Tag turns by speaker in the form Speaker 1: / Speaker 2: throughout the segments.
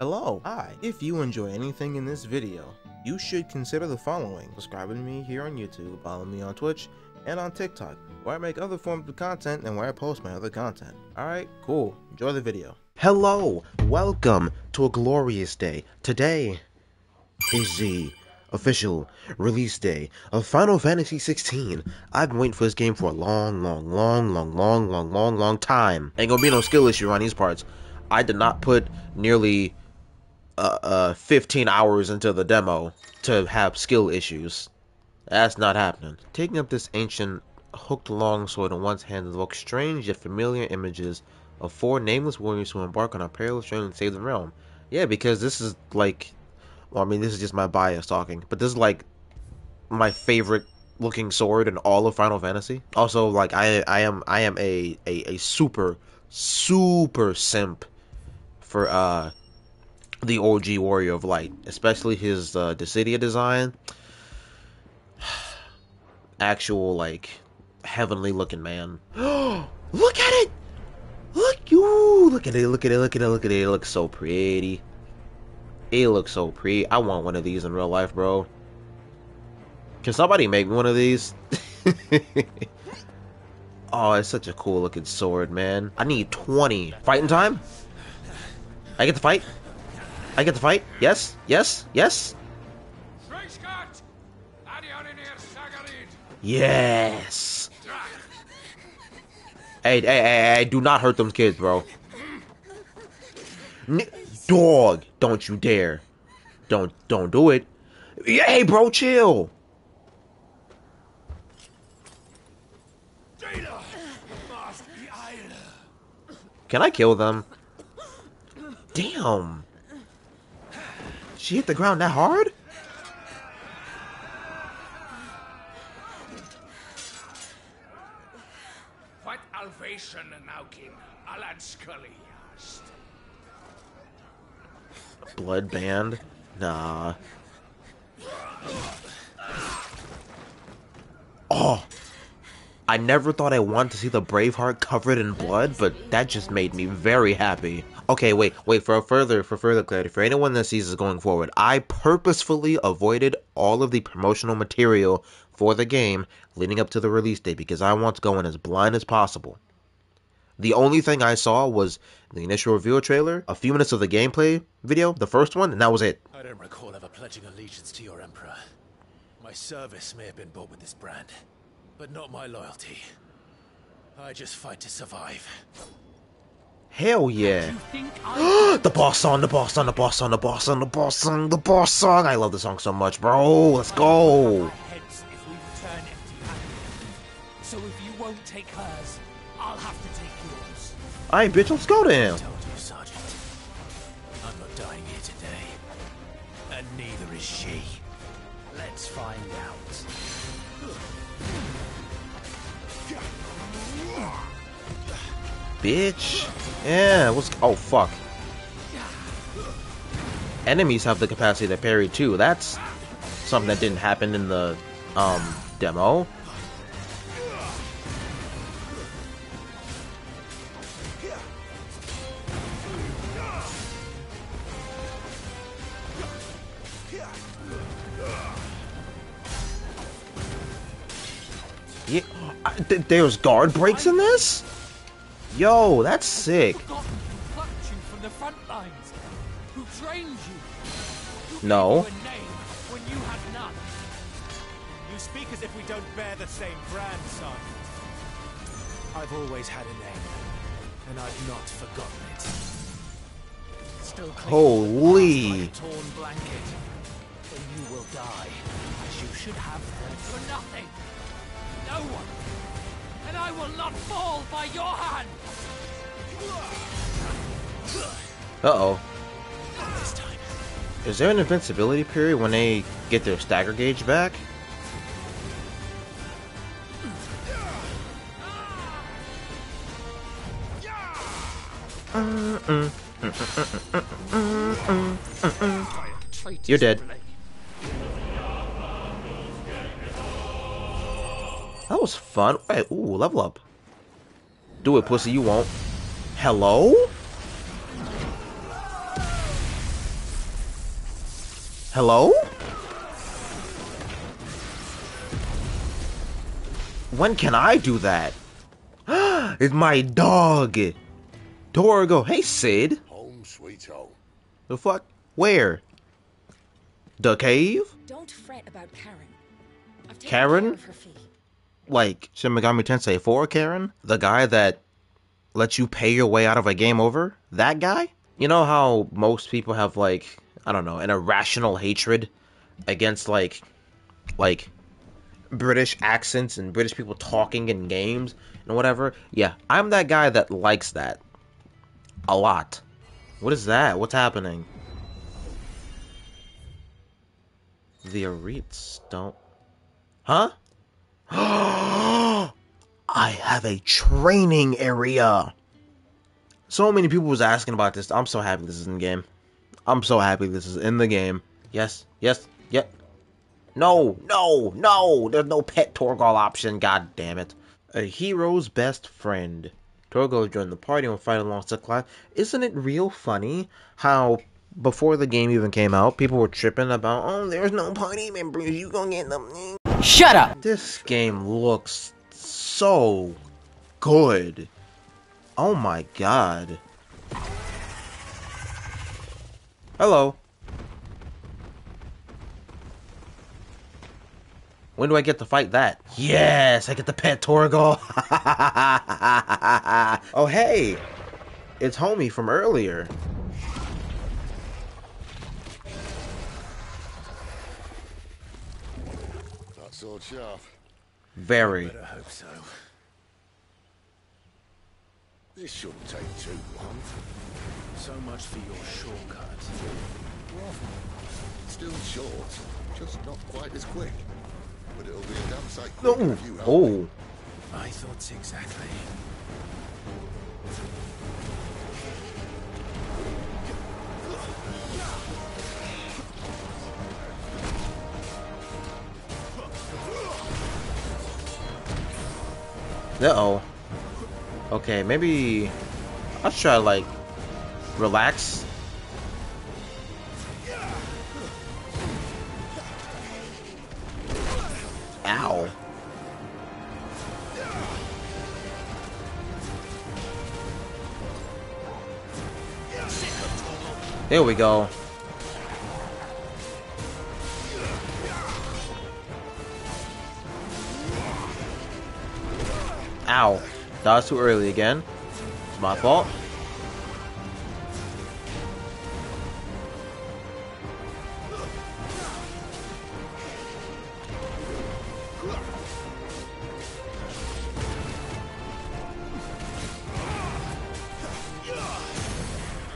Speaker 1: Hello, hi. If you enjoy anything in this video, you should consider the following. Subscribing to me here on YouTube, follow me on Twitch, and on TikTok, where I make other forms of content and where I post my other content. Alright, cool. Enjoy the video. Hello, welcome to a glorious day. Today is the official release day of Final Fantasy 16. I've been waiting for this game for a long, long, long, long, long, long, long, long time. Ain't gonna be no skill issue on these parts. I did not put nearly uh, uh 15 hours into the demo to have skill issues. That's not happening. Taking up this ancient hooked longsword in one's hand evokes strange yet familiar images of four nameless warriors who embark on a perilous journey to save the realm. Yeah, because this is like well, I mean, this is just my bias talking, but this is like my favorite looking sword in all of Final Fantasy. Also, like I, I am, I am a, a, a super, super simp for uh the OG Warrior of Light, especially his uh, Dissidia design. Actual like heavenly looking man. look at it! Look you! Look at it! Look at it! Look at it! Look at it! It looks so pretty. It looks so pretty. I want one of these in real life, bro. Can somebody make me one of these? oh, it's such a cool looking sword, man. I need 20. Fighting time? I get to fight? I get to fight? Yes? Yes? Yes? Yes! Hey, hey, hey, hey, do not hurt them kids, bro. N dog, don't you dare. Don't, don't do it. Hey, bro, chill. Can I kill them? Damn. She hit the ground that hard?
Speaker 2: Fight Alvation Naukin, Alan Scully.
Speaker 1: Blood band? Nah. Oh! I never thought I wanted to see the Braveheart covered in blood, but that just made me very happy. Okay, wait, wait, for further for further clarity, for anyone that sees this going forward, I purposefully avoided all of the promotional material for the game leading up to the release date because I want to go in as blind as possible. The only thing I saw was the initial reveal trailer, a few minutes of the gameplay video, the first one, and that was it.
Speaker 3: I don't recall ever pledging allegiance to your Emperor. My service may have been bought with this brand, but not my loyalty. I just fight to survive.
Speaker 1: Hell yeah. the boss song, the boss song, the boss song, the boss song, the boss song, the boss song. I love the song so much, bro. Let's go.
Speaker 2: So if you won't take hers, I'll have to take yours.
Speaker 1: Bitch, let's go
Speaker 3: told you, Sergeant. I'm not dying here today. And neither is she.
Speaker 2: Let's find out.
Speaker 1: Bitch. Yeah, what's... Oh, fuck. Enemies have the capacity to parry, too. That's something that didn't happen in the, um, demo. Yeah, th there's guard breaks in this? Yo, that's sick.
Speaker 2: from the front lines. Who trained you? Who
Speaker 1: No.
Speaker 2: you a name when you had none?
Speaker 3: You speak as if we don't bear the same brand, Sergeant. I've always had a name, and I've not forgotten it.
Speaker 2: Still
Speaker 1: Holy.
Speaker 2: like torn blanket. Then you will die, as you should have for nothing. No one. And I will not fall by your hand.
Speaker 1: Uh-oh. Is there an invincibility period when they get their stagger gauge back? Ah. You're dead. That was fun. Wait, ooh, level up. Do it, pussy, you won't. Hello? Hello? When can I do that? it's my dog. Torgal. Hey, Cid.
Speaker 4: Home sweet home.
Speaker 1: The fuck? Where? The cave?
Speaker 5: Don't fret about Charon. I've taken
Speaker 1: Charon?
Speaker 5: care of her fee.
Speaker 1: Like Shin Megami Tensei 4 Charon? The guy that lets you pay your way out of a game over? That guy? You know how most people have like, I don't know, an irrational hatred against like like British accents and British people talking in games and whatever? Yeah, I'm that guy that likes that. A lot. What is that? What's happening? The Aretes don't Huh? I have a training area. So many people was asking about this. I'm so happy this is in the game. I'm so happy this is in the game. Yes, yes, yep. No, no, no. There's no pet Torgal option. God damn it. A hero's best friend. Torgal joined the party and fight alongside Clive. Isn't it real funny how before the game even came out, people were tripping about, oh, there's no party members. You gonna get them.
Speaker 2: Shut up!
Speaker 1: This game looks so good. Oh my god. Hello. When do I get to fight that? Yes, I get the pet Torgal. oh hey, it's homie from earlier.
Speaker 4: That sword sharp.
Speaker 1: Very.
Speaker 3: Better hope so.
Speaker 4: This shouldn't take too long.
Speaker 3: So much for your shortcut.
Speaker 4: Still short, just not quite as quick. But it'll be a damn sight
Speaker 1: No.
Speaker 4: quicker if you help me.
Speaker 1: Oh.
Speaker 3: I thought exactly.
Speaker 1: Uh oh. Okay, maybe I'll try like relax. Ow. There we go. That was too early again. It's my fault.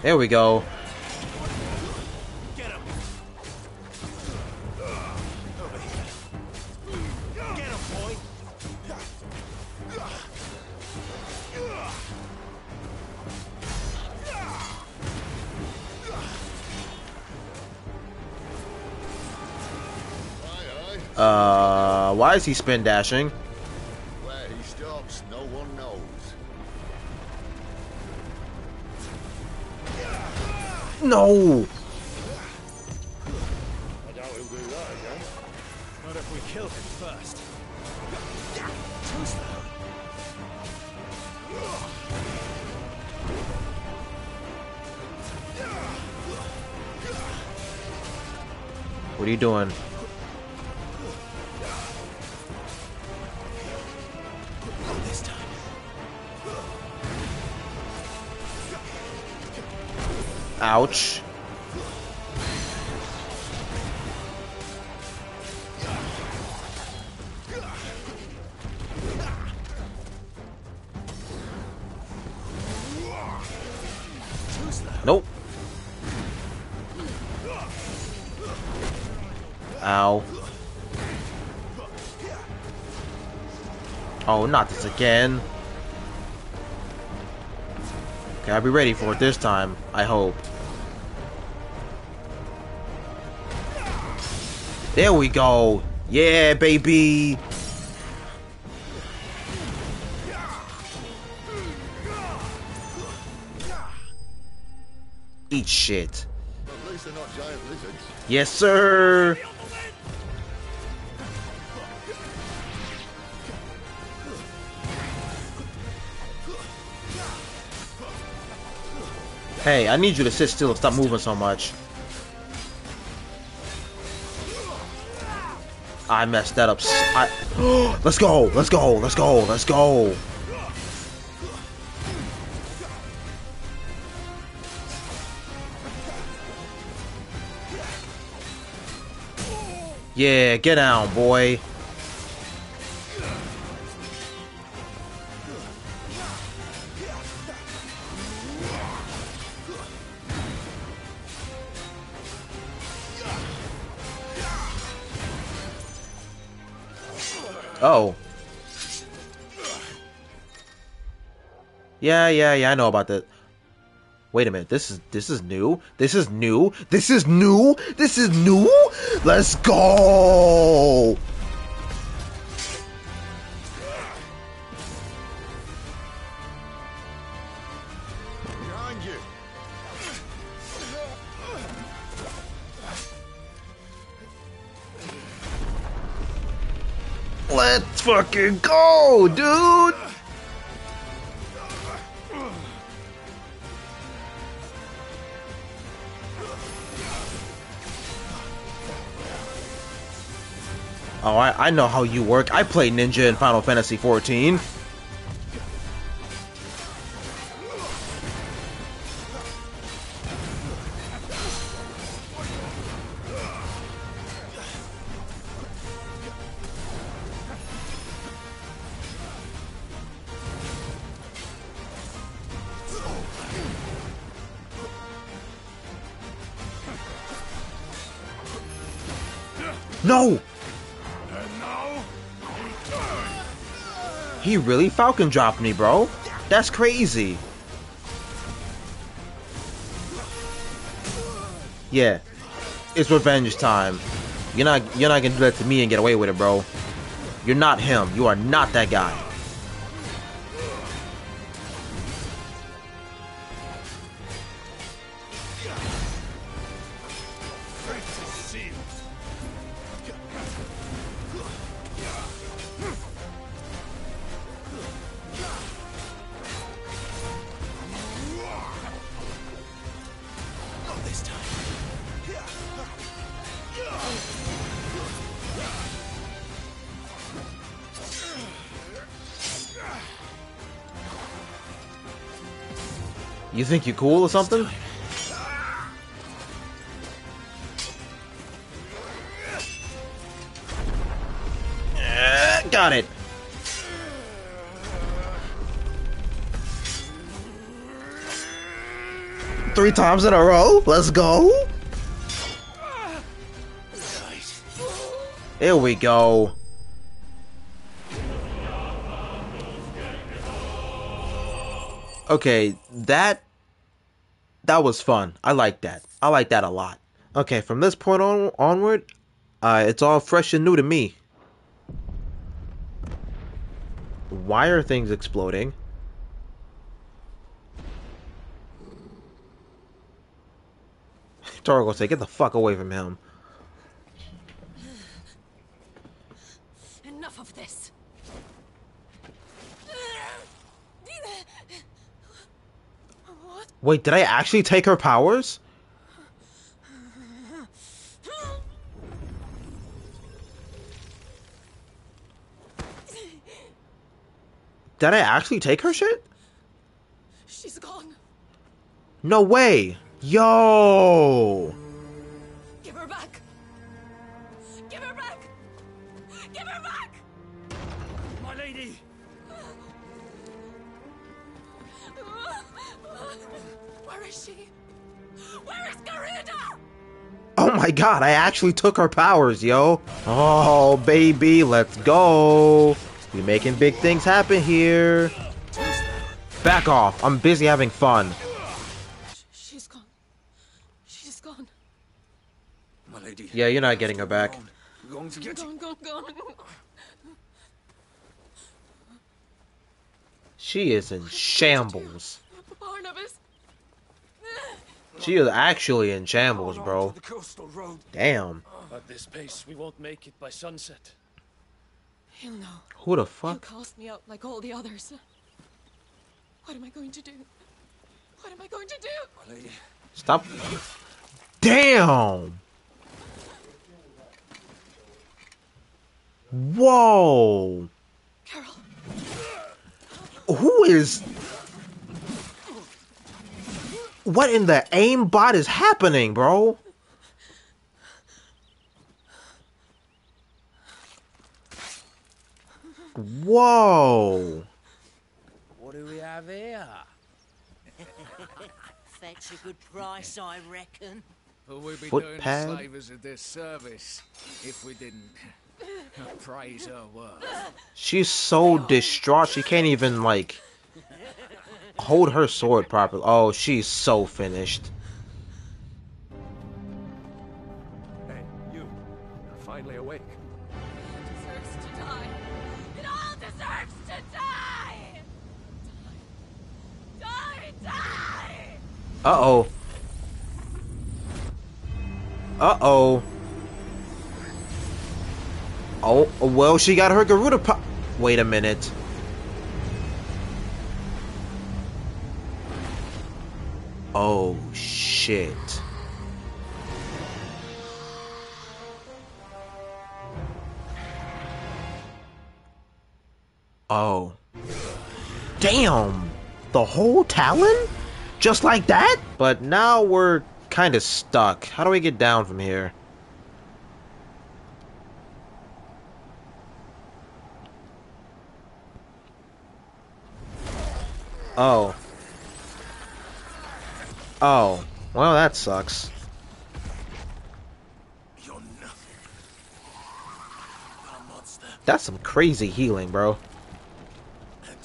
Speaker 1: There we go. Why is he spin dashing?
Speaker 4: Where he stops, no one knows.
Speaker 1: No.
Speaker 4: I doubt he'll do that again.
Speaker 3: Not if we kill him first. Too slow.
Speaker 1: What are you doing? Ouch. Nope. Ow. Oh, not this again. Okay, I'll be ready for it this time. I hope. There we go. Yeah, baby. Eat shit. Yes, sir. Hey, I need you to sit still and stop moving so much. I messed that up. I, let's go, let's go, let's go, let's go. Yeah, get down, boy. Yeah, yeah, yeah, I know about that. Wait a minute, this is this is new? This is new? This is new? This is new? Let's go! Let's fucking go, dude! Oh, I, I know how you work. I play ninja in Final Fantasy 14. Really Falcon dropped me, bro. That's crazy. Yeah. It's revenge time. You're not you're not gonna do that to me and get away with it, bro. You're not him. You are not that guy. Think you cool or something? Eh, Got it. Three times in a row. Let's go. Here we go. Okay, that that was fun. I like that. I like that a lot. Okay, from this point on onward, uh, it's all fresh and new to me. Why are things exploding? Torgal say, get the fuck away from him.
Speaker 5: Enough of this. What?
Speaker 1: Wait, did I actually take her powers? Did I actually take her shit?
Speaker 5: She's gone.
Speaker 1: No way. Yo.
Speaker 5: Where is she? Where is Garuda?
Speaker 1: Oh my god, I actually took her powers, yo. Oh, baby, let's go. We making big things happen here. Back off. I'm busy having fun.
Speaker 5: She's gone. She's gone.
Speaker 2: My lady.
Speaker 1: Yeah, you're not getting her back.
Speaker 2: We're going to get.
Speaker 5: Gone, gone, gone.
Speaker 1: She is in shambles.
Speaker 5: Barnabas.
Speaker 1: She is actually in shambles, bro.
Speaker 2: The coastal road.
Speaker 1: Damn.
Speaker 3: At this pace, we won't make it by sunset.
Speaker 5: He'll know.
Speaker 1: Who the
Speaker 5: He'll
Speaker 1: fuck?
Speaker 5: cast me out like all the others. What am I going to do? What am I going to do?
Speaker 1: Stop. Damn. Whoa.
Speaker 5: Carol,
Speaker 1: Who is? What in the aimbot is happening, bro? Whoa.
Speaker 2: What do we have here?
Speaker 6: Fetch a good price, I reckon.
Speaker 2: Well, we'd be
Speaker 1: Foot
Speaker 2: doing
Speaker 1: pad?
Speaker 2: slavers a disservice if we didn't praise her work.
Speaker 1: She's so distraught she can't even like hold her sword properly. Oh, she's so finished.
Speaker 3: Hey, you. You're finally awake.
Speaker 5: deserves to die. It all deserves to die. Die, die, die.
Speaker 1: Uh oh. Uh oh. Oh, well, she got her Garuda pop. Wait a minute. Oh, shit. Oh. Damn! The whole Talon? Just like that? But now we're kind of stuck. How do we get down from here? Oh. Oh. Well, that sucks. That's some crazy healing, bro.
Speaker 3: And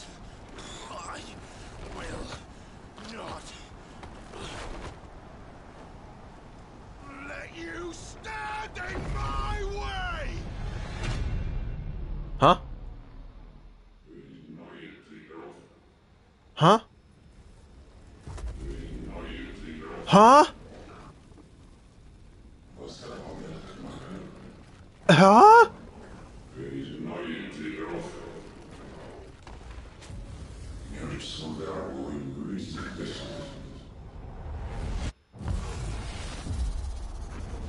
Speaker 3: I will not let you stand in my way!
Speaker 1: Huh? Huh? Huh? Huh?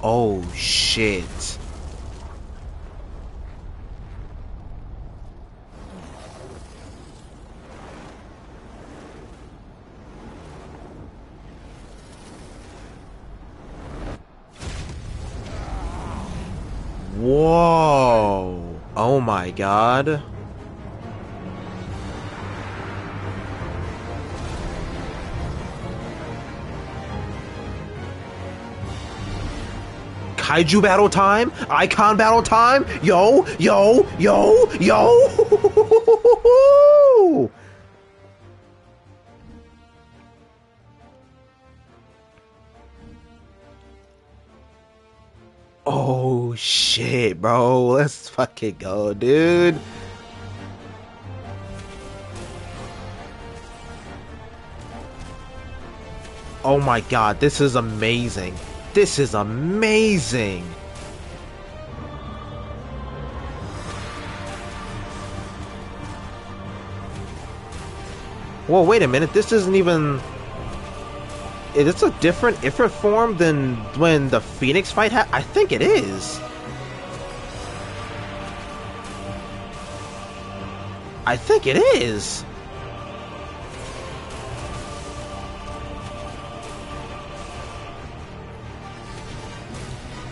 Speaker 1: Oh shit. Whoa. Oh my god. Kaiju battle time? Eikon battle time? Yo, yo, yo, yo! shit, bro. Let's fucking go, dude. Oh my god, this is amazing. This is amazing. Whoa, wait a minute. This isn't even. Is this a different Ifrit form than when the Phoenix fight ha- I think it is. I think it is.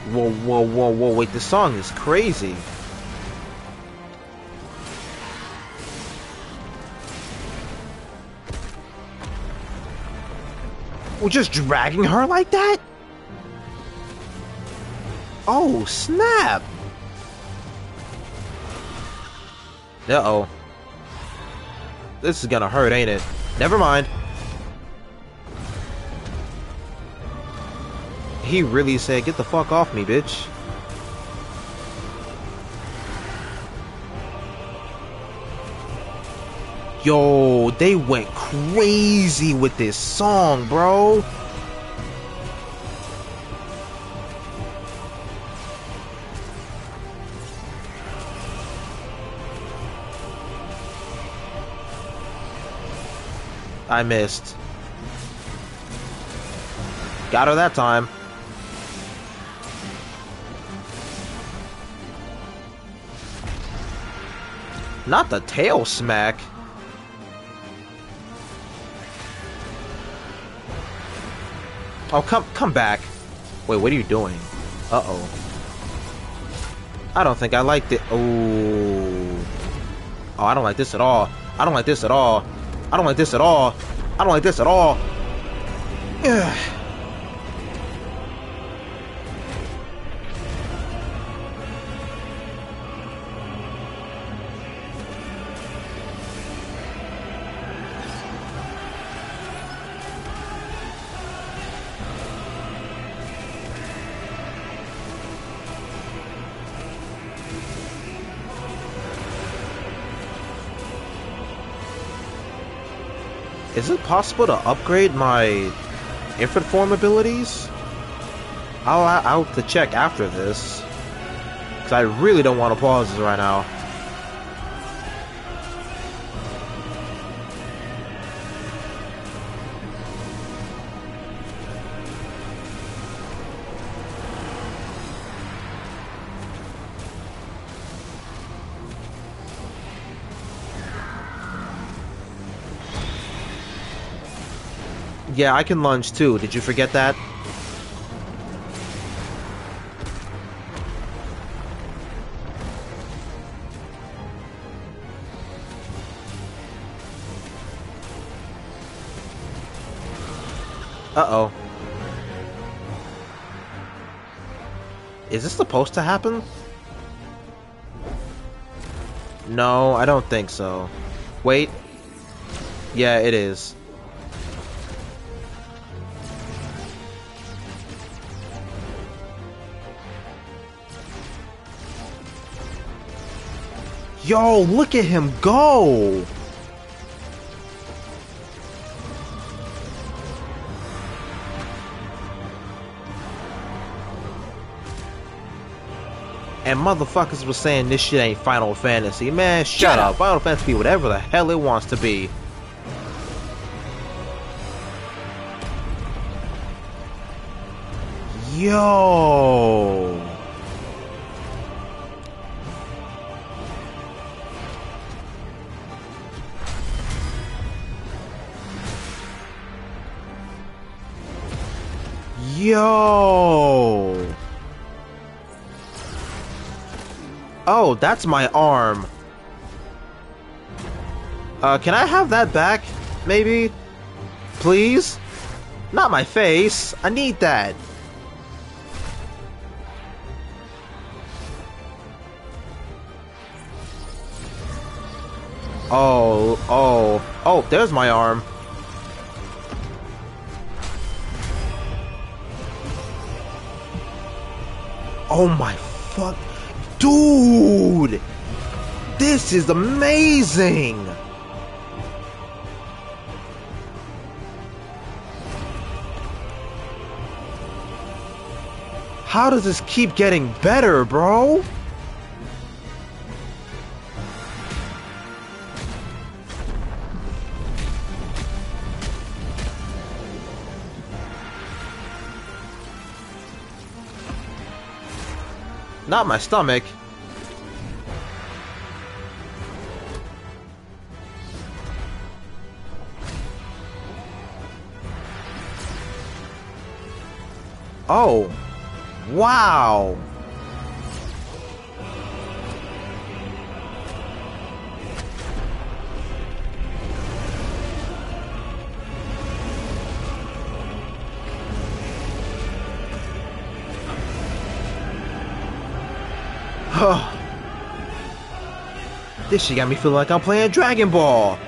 Speaker 1: Whoa, whoa, whoa, whoa, wait, this song is crazy. We're just dragging her like that? Oh, snap! Uh-oh. This is gonna hurt, ain't it? Never mind. He really said, get the fuck off me, bitch. Yo, they went crazy with this song, bro. I missed. Got her that time. Not the tail smack. Oh, come come back. Wait, what are you doing? Uh-oh. I don't think I liked it. Oh. Oh, I don't like this at all. I don't like this at all. I don't like this at all. I don't like this at all. Is it possible to upgrade my infant form abilities? I'll, I'll have to check after this. Because I really don't want to pause this right now. Yeah, I can lunge too. Did you forget that? Uh-oh. Is this supposed to happen? No, I don't think so. Wait. Yeah, it is. Yo, look at him go! And motherfuckers were saying this shit ain't Final Fantasy. Man, shut, up. Final Fantasy be whatever the hell it wants to be. Yo! Yo! Oh, that's my arm. Uh, can I have that back? Maybe? Please? Not my face. I need that. Oh, oh, oh, there's my arm. Oh my fuck. Dude! This is amazing! How does this keep getting better, bro? Not my stomach. Oh. Wow. This shit got me feeling like I'm playing Dragon Ball.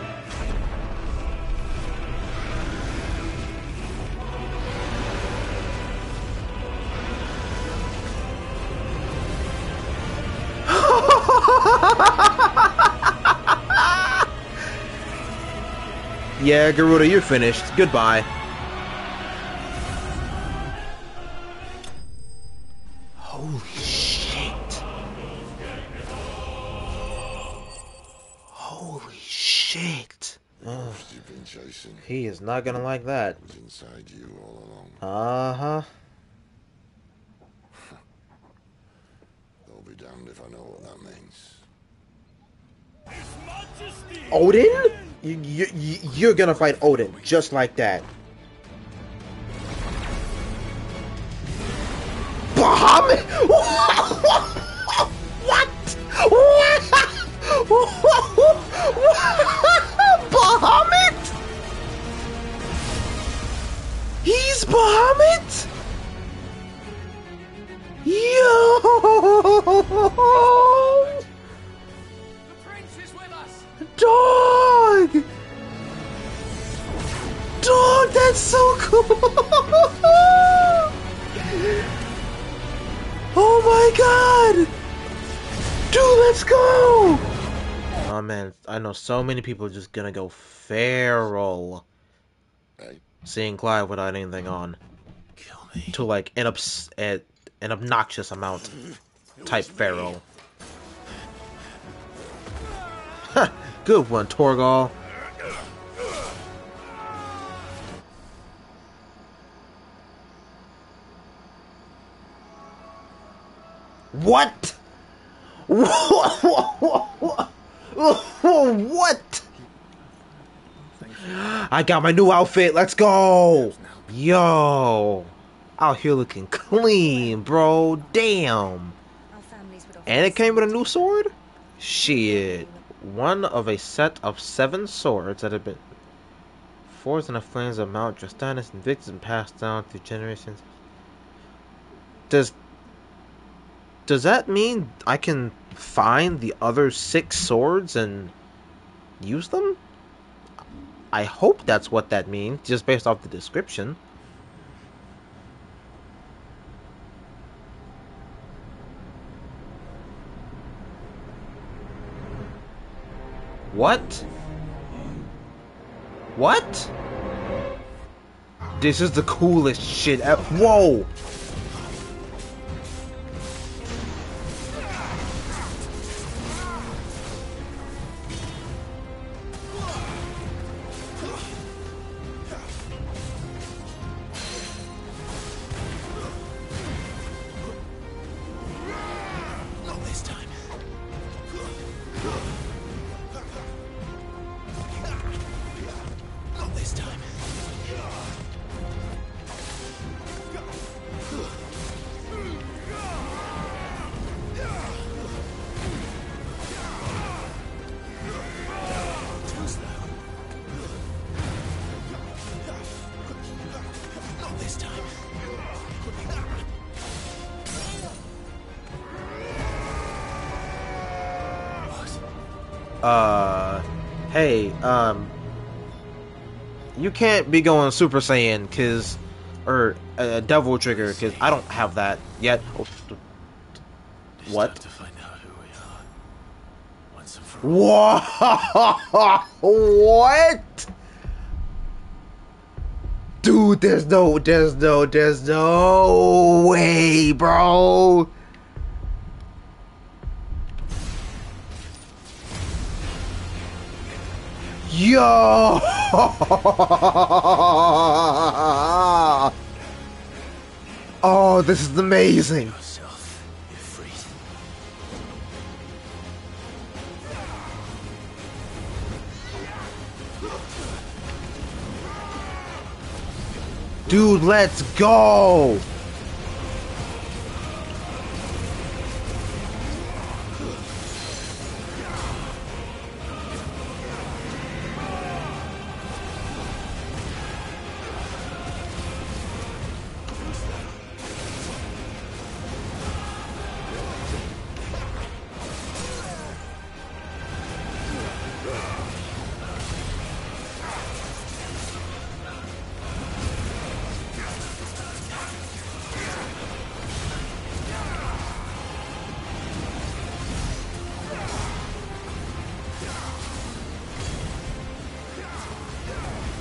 Speaker 1: yeah, Garuda, you're finished. Goodbye. Is not gonna like that.
Speaker 4: was inside you all along.
Speaker 1: Uh huh.
Speaker 4: I'll be damned if I know what that means.
Speaker 1: Odin? You, you, you, you're gonna fight Odin just like that. Bahamut? What? Bahamut? He's Bahamut? Yo!
Speaker 2: The prince is with us!
Speaker 1: Dog! Dog, that's so cool! oh my god! Dude, let's go! Oh man, I know so many people are just gonna go feral
Speaker 4: Hey,
Speaker 1: seeing Clive without anything on
Speaker 3: Kill me.
Speaker 1: to like an obs- an obnoxious amount type. Huh, Good one, Torgal. What? What? I got my new outfit. Let's go. Yo. Out here looking clean, bro. Damn. And it came with a new sword? Shit. One of a set of seven swords that have been forged in the flames of Mount Drastanus Invictus and passed down through generations. Does does that mean I can find the other six swords and use them? I hope that's what that means, just based off the description. What? What? This is the coolest shit ever. Whoa! Hey um you can't be going super saiyan cuz or uh, devil trigger cuz i don't have that yet oh, What?
Speaker 3: time to find out who we are. Once and for all.
Speaker 1: what what dude there's no there's no there's no way bro Yo! Oh, this is amazing. Dude, let's go!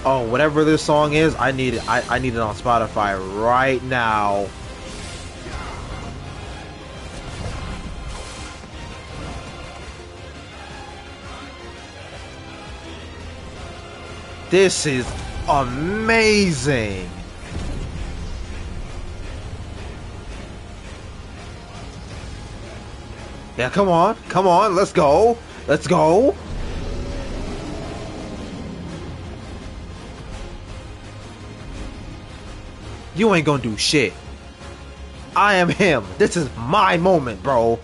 Speaker 1: Oh, whatever this song is, I need it. I, I need it on Spotify right now. This is amazing. Yeah, come on, come on, let's go, let's go. You ain't gonna do shit. I am him. This is my moment, bro.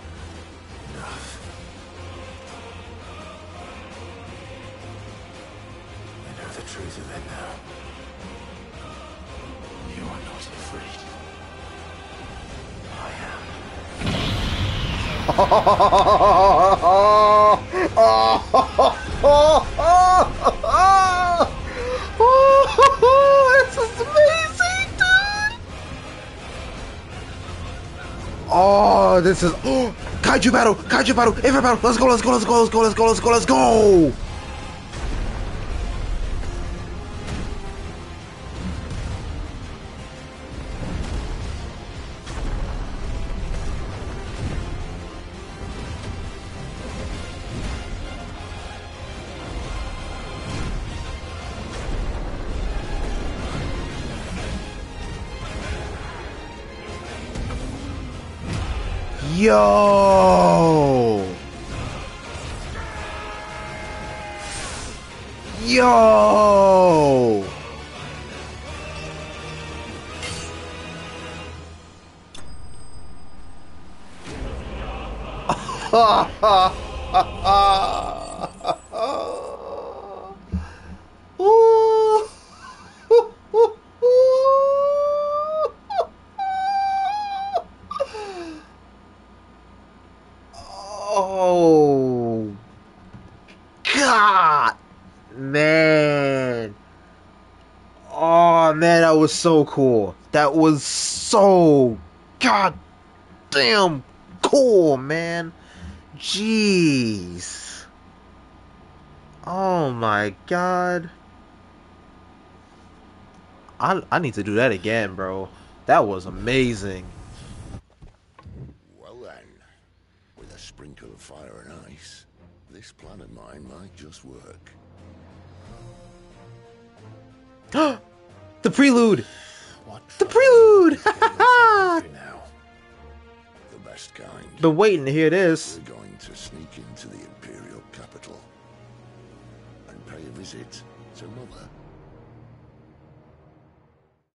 Speaker 1: This is oh, kaiju battle, kaiju battle, every battle. Let's go, let's go, let's go, let's go, let's go, let's go, let's go. Was so cool. That was so god damn cool, man. Jeez. Oh my god. I I need to do that again, bro. That was amazing. Prelude.
Speaker 3: What
Speaker 1: The prelude.
Speaker 3: is getting yourself into now?
Speaker 4: The best kind.
Speaker 1: Been waiting to hear this.